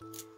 감사합니다.